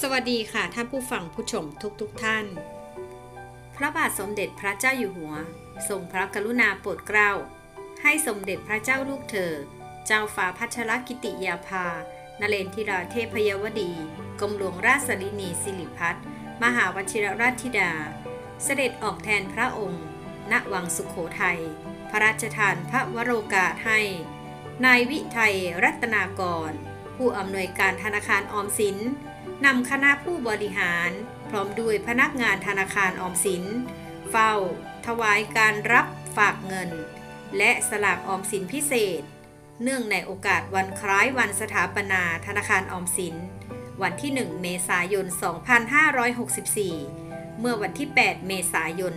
สวัสดีค่ะท่านผู้ฟังผู้ชมทุกๆทท่าน พระบาทสมเด็จพระเจ้าอยู่หัว ทรงพระกรุณาโปรดเกล้า ให้สมเด็จพระเจ้าลูกเธอ เจ้าฟ้าพัชรกิติยาภานเรนทิราเทพยวดีกรมหลวงราชสรินีสิริพัฒมหาวชิรราชธิดา เสด็จออกแทนพระองค์ ณ วังสุขโขทัย พระราชทานพระวโรกาสให้ นายวิไทยรัตนากร ผู้อำนวยการธนาคารออมสินนำคณะผู้บริหาร พร้อมด้วยพนักงานธนาคารออมสิน เฝ้า ถวายการรับฝากเงิน และสลากออมสินพิเศษ เนื่องในโอกาสวันคล้ายวันสถาปนาธนาคารออมสิน วันที่ 1 เมษายน 2564 เมื่อวันที่ 8 เมษายน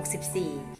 2564